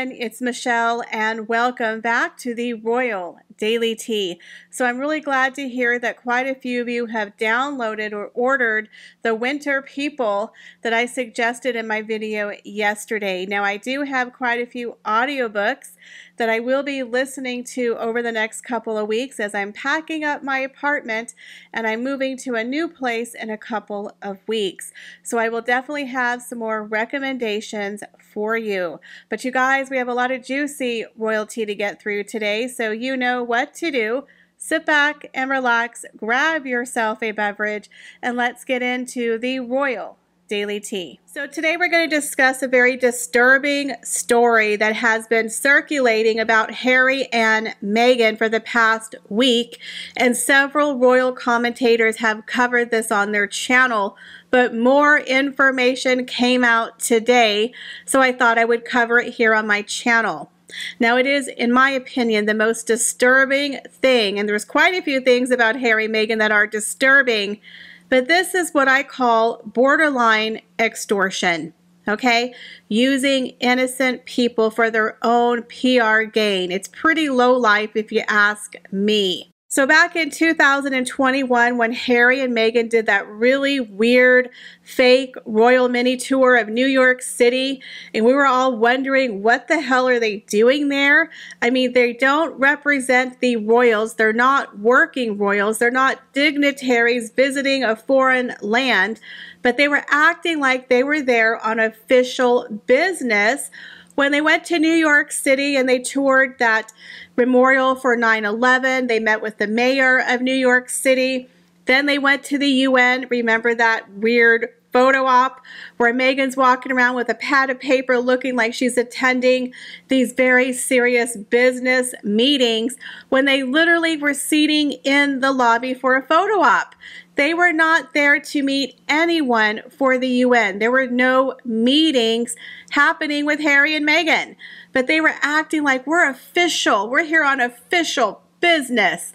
everyone, it's Michelle and welcome back to the Royal Daily Tea. So I'm really glad to hear that quite a few of you have downloaded or ordered the Winter People that I suggested in my video yesterday. Now I do have quite a few audiobooks that I will be listening to over the next couple of weeks as I'm packing up my apartment and I'm moving to a new place in a couple of weeks. So I will definitely have some more recommendations for you. But you guys, we have a lot of juicy royalty to get through today, so you know what to do. Sit back and relax, grab yourself a beverage, and let's get into the royal daily tea. So today we're going to discuss a very disturbing story that has been circulating about Harry and Meghan for the past week and several royal commentators have covered this on their channel but more information came out today so I thought I would cover it here on my channel. Now it is, in my opinion, the most disturbing thing, and there's quite a few things about Harry Meghan that are disturbing, but this is what I call borderline extortion. Okay, using innocent people for their own PR gain. It's pretty low life if you ask me. So back in 2021, when Harry and Meghan did that really weird, fake royal mini tour of New York City, and we were all wondering what the hell are they doing there? I mean, they don't represent the royals. They're not working royals. They're not dignitaries visiting a foreign land, but they were acting like they were there on official business when they went to New York City and they toured that memorial for 9-11, they met with the mayor of New York City. Then they went to the UN. Remember that weird photo op where Meghan's walking around with a pad of paper looking like she's attending these very serious business meetings when they literally were seating in the lobby for a photo op. They were not there to meet anyone for the UN. There were no meetings happening with Harry and Meghan, but they were acting like we're official. We're here on official business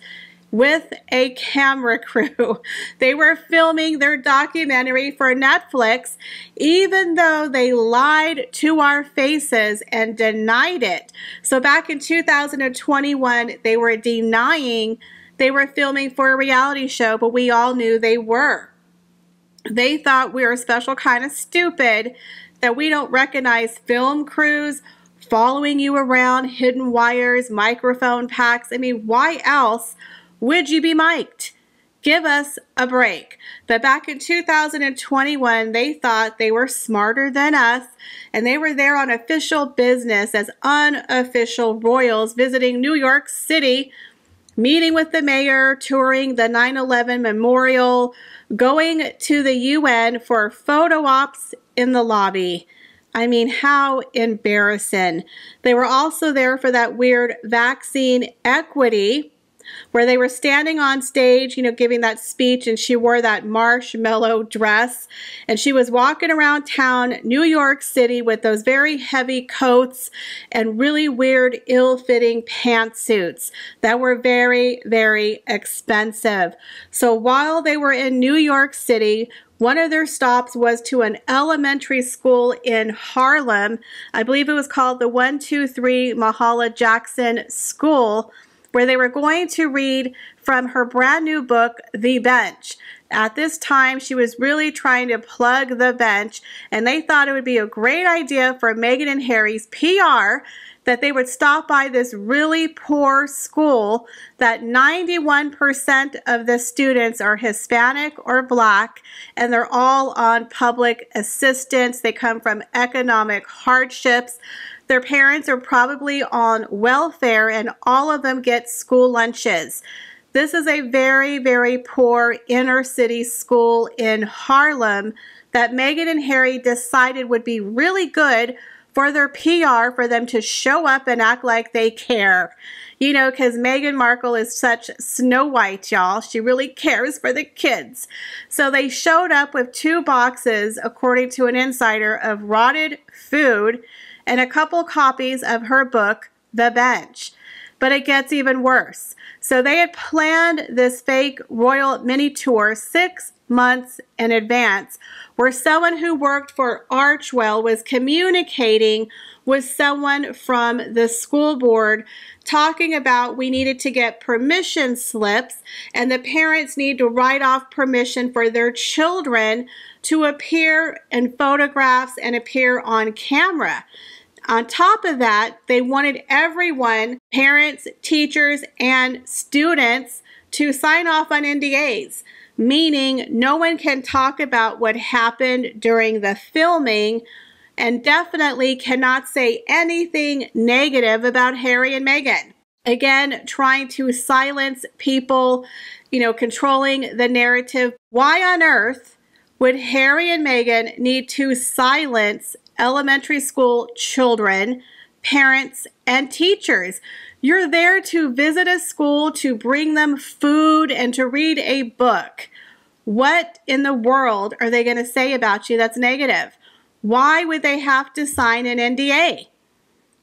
with a camera crew. They were filming their documentary for Netflix, even though they lied to our faces and denied it. So back in 2021, they were denying they were filming for a reality show, but we all knew they were. They thought we were a special kind of stupid that we don't recognize film crews following you around, hidden wires, microphone packs. I mean, why else would you be mic'd? Give us a break. But back in 2021, they thought they were smarter than us and they were there on official business as unofficial royals visiting New York City, meeting with the mayor, touring the 9 11 memorial, going to the UN for photo ops in the lobby. I mean, how embarrassing. They were also there for that weird vaccine equity where they were standing on stage, you know, giving that speech, and she wore that marshmallow dress. And she was walking around town, New York City, with those very heavy coats and really weird, ill fitting pantsuits that were very, very expensive. So while they were in New York City, one of their stops was to an elementary school in Harlem. I believe it was called the 123 Mahalia Jackson School where they were going to read from her brand new book, The Bench. At this time, she was really trying to plug the bench, and they thought it would be a great idea for Meghan and Harry's PR that they would stop by this really poor school that 91% of the students are Hispanic or black and they're all on public assistance. They come from economic hardships. Their parents are probably on welfare and all of them get school lunches. This is a very, very poor inner city school in Harlem that Meghan and Harry decided would be really good for their PR for them to show up and act like they care. You know, because Meghan Markle is such Snow White, y'all. She really cares for the kids. So they showed up with two boxes, according to an insider, of rotted food and a couple copies of her book, The Bench. But it gets even worse. So they had planned this fake royal mini tour six months in advance, where someone who worked for Archewell was communicating with someone from the school board talking about we needed to get permission slips and the parents need to write off permission for their children to appear in photographs and appear on camera. On top of that, they wanted everyone, parents, teachers, and students, to sign off on NDAs, meaning no one can talk about what happened during the filming and definitely cannot say anything negative about Harry and Meghan. Again, trying to silence people, you know, controlling the narrative. Why on earth would Harry and Meghan need to silence elementary school children, parents, and teachers. You're there to visit a school, to bring them food, and to read a book. What in the world are they going to say about you that's negative? Why would they have to sign an NDA?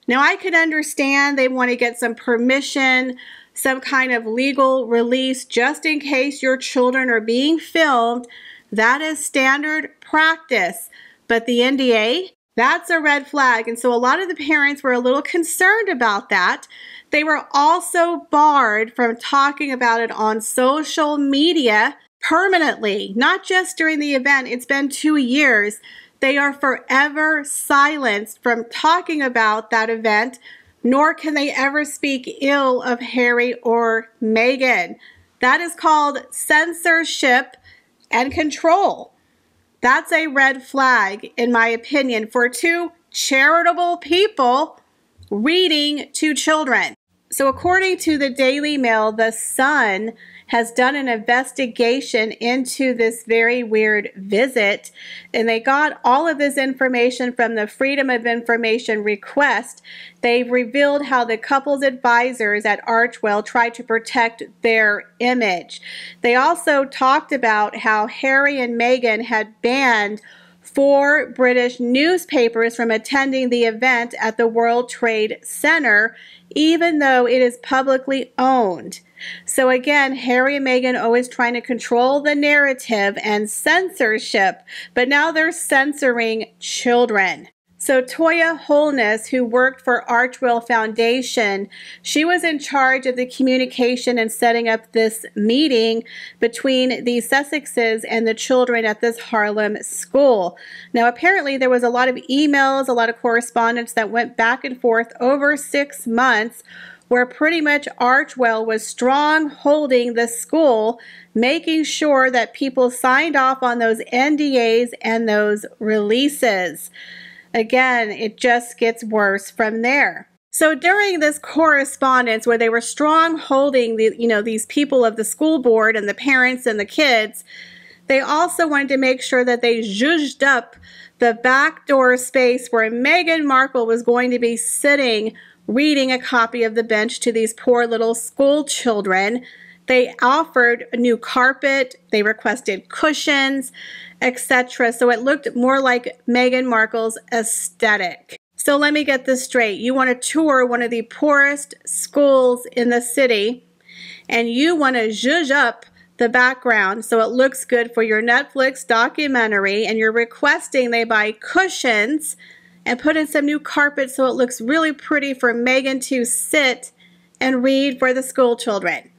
Now, I could understand they want to get some permission, some kind of legal release just in case your children are being filmed. That is standard practice. But the NDA, that's a red flag. And so a lot of the parents were a little concerned about that. They were also barred from talking about it on social media permanently, not just during the event. It's been two years. They are forever silenced from talking about that event, nor can they ever speak ill of Harry or Meghan. That is called censorship and control. That's a red flag, in my opinion, for two charitable people reading to children. So, according to the Daily Mail, the Sun has done an investigation into this very weird visit, and they got all of this information from the Freedom of Information request. They've revealed how the couple's advisors at Archewell tried to protect their image. They also talked about how Harry and Meghan had banned four British newspapers from attending the event at the World Trade Center, even though it is publicly owned. So again, Harry and Meghan always trying to control the narrative and censorship, but now they're censoring children. So Toya Holness, who worked for Archewell Foundation, she was in charge of the communication and setting up this meeting between the Sussexes and the children at this Harlem school. Now, apparently there was a lot of emails, a lot of correspondence that went back and forth over six months where pretty much Archewell was strong holding the school, making sure that people signed off on those NDAs and those releases. Again, it just gets worse from there. So during this correspondence where they were strong holding the, you know, these people of the school board and the parents and the kids, they also wanted to make sure that they zhuzhed up the back door space where Meghan Markle was going to be sitting reading a copy of The Bench to these poor little school children. They offered a new carpet, they requested cushions, etc. So it looked more like Meghan Markle's aesthetic. So let me get this straight. You want to tour one of the poorest schools in the city and you want to zhuzh up the background so it looks good for your Netflix documentary and you're requesting they buy cushions and put in some new carpet so it looks really pretty for Meghan to sit and read for the school children.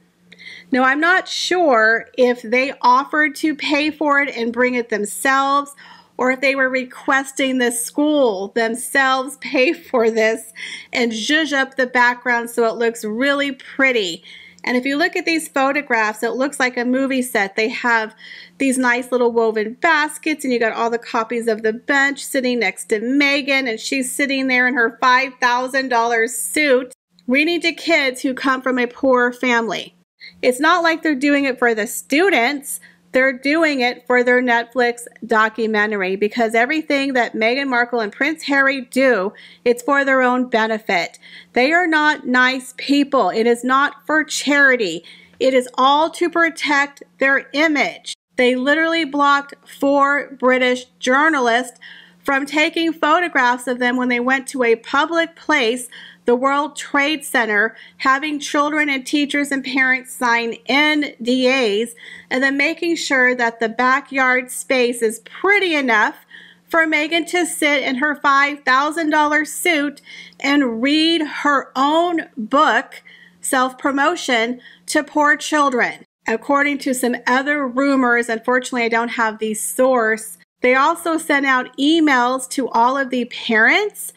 Now, I'm not sure if they offered to pay for it and bring it themselves or if they were requesting the school themselves pay for this and zhuzh up the background so it looks really pretty. And if you look at these photographs, it looks like a movie set. They have these nice little woven baskets and you got all the copies of the bench sitting next to Meghan, and she's sitting there in her $5,000 suit reading to kids who come from a poor family. It's not like they're doing it for the students. They're doing it for their Netflix documentary because everything that Meghan Markle and Prince Harry do, it's for their own benefit. They are not nice people. It is not for charity. It is all to protect their image. They literally blocked four British journalists from taking photographs of them when they went to a public place the World Trade Center, having children and teachers and parents sign NDAs, and then making sure that the backyard space is pretty enough for Meghan to sit in her $5,000 suit and read her own book, Self Promotion, to poor children. According to some other rumors, unfortunately, I don't have the source, they also sent out emails to all of the parents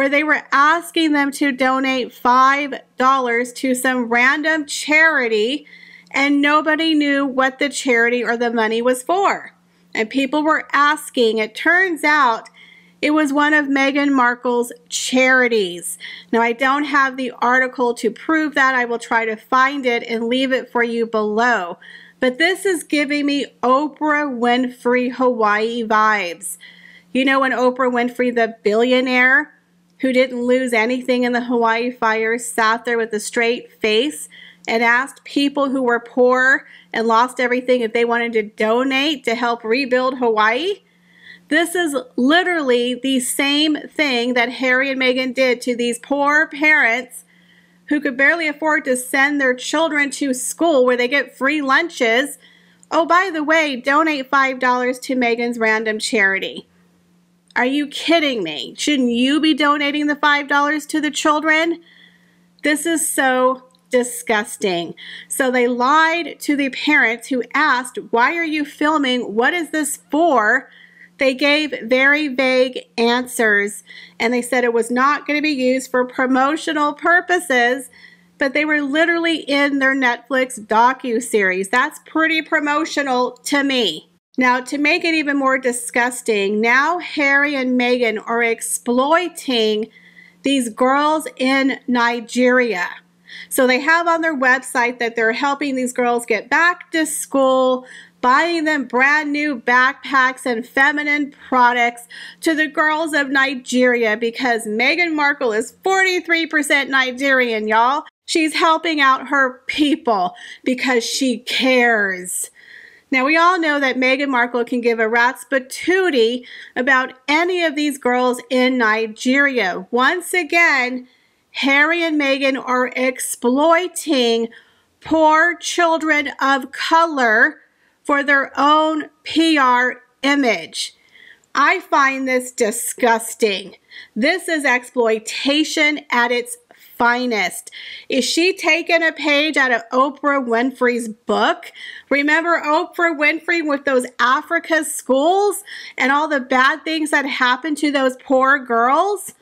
where they were asking them to donate $5 to some random charity and nobody knew what the charity or the money was for. And people were asking. It turns out it was one of Meghan Markle's charities. Now, I don't have the article to prove that. I will try to find it and leave it for you below. But this is giving me Oprah Winfrey Hawaii vibes. You know, when Oprah Winfrey, the billionaire who didn't lose anything in the Hawaii fires, sat there with a straight face and asked people who were poor and lost everything if they wanted to donate to help rebuild Hawaii? This is literally the same thing that Harry and Meghan did to these poor parents who could barely afford to send their children to school where they get free lunches. Oh, by the way, donate $5 to Meghan's random charity. Are you kidding me? Shouldn't you be donating the $5 to the children? This is so disgusting. So they lied to the parents who asked, Why are you filming? What is this for? They gave very vague answers and they said it was not going to be used for promotional purposes, but they were literally in their Netflix docu-series. That's pretty promotional to me. Now, to make it even more disgusting, now Harry and Meghan are exploiting these girls in Nigeria. So they have on their website that they're helping these girls get back to school, buying them brand new backpacks and feminine products to the girls of Nigeria because Meghan Markle is 43% Nigerian, y'all. She's helping out her people because she cares. Now, we all know that Meghan Markle can give a rat's patootie about any of these girls in Nigeria. Once again, Harry and Meghan are exploiting poor children of color for their own PR image. I find this disgusting. This is exploitation at its finest. Is she taking a page out of Oprah Winfrey's book? Remember Oprah Winfrey with those Africa schools and all the bad things that happened to those poor girls?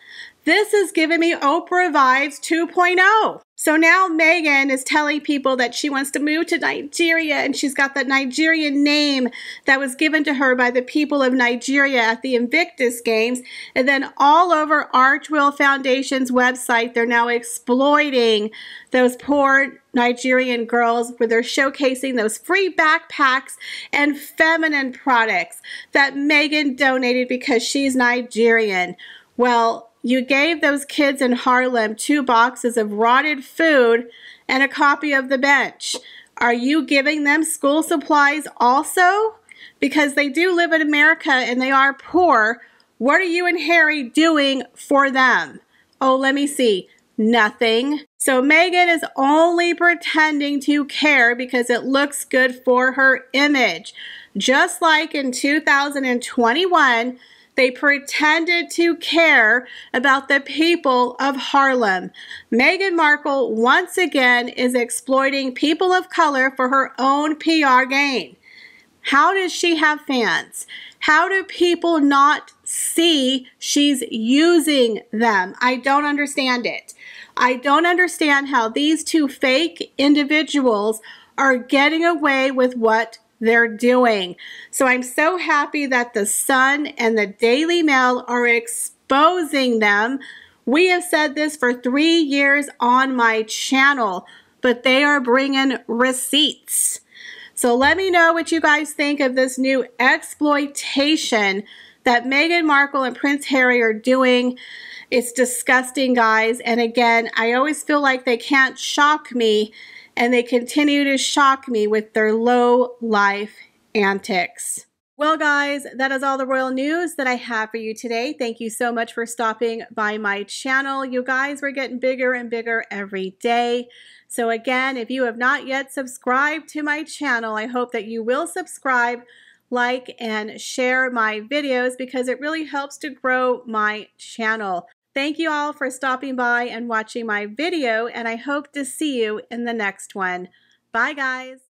This is giving me Oprah vibes 2.0. So now Meghan is telling people that she wants to move to Nigeria and she's got that Nigerian name that was given to her by the people of Nigeria at the Invictus Games. And then all over Archewell Foundation's website, they're now exploiting those poor Nigerian girls where they're showcasing those free backpacks and feminine products that Meghan donated because she's Nigerian. Well, you gave those kids in Harlem two boxes of rotted food and a copy of The Bench. Are you giving them school supplies also? Because they do live in America and they are poor. What are you and Harry doing for them? Oh, let me see. Nothing. So Meghan is only pretending to care because it looks good for her image. Just like in 2021, they pretended to care about the people of Harlem. Meghan Markle once again is exploiting people of color for her own PR gain. How does she have fans? How do people not see she's using them? I don't understand it. I don't understand how these two fake individuals are getting away with what they're doing. So I'm so happy that the Sun and the Daily Mail are exposing them. We have said this for three years on my channel, but they are bringing receipts. So let me know what you guys think of this new exploitation that Meghan Markle and Prince Harry are doing. It's disgusting, guys. And again, I always feel like they can't shock me and they continue to shock me with their low life antics. Well, guys, that is all the royal news that I have for you today. Thank you so much for stopping by my channel. You guys, we're getting bigger and bigger every day. So again, if you have not yet subscribed to my channel, I hope that you will subscribe, like, and share my videos because it really helps to grow my channel. Thank you all for stopping by and watching my video, and I hope to see you in the next one. Bye, guys.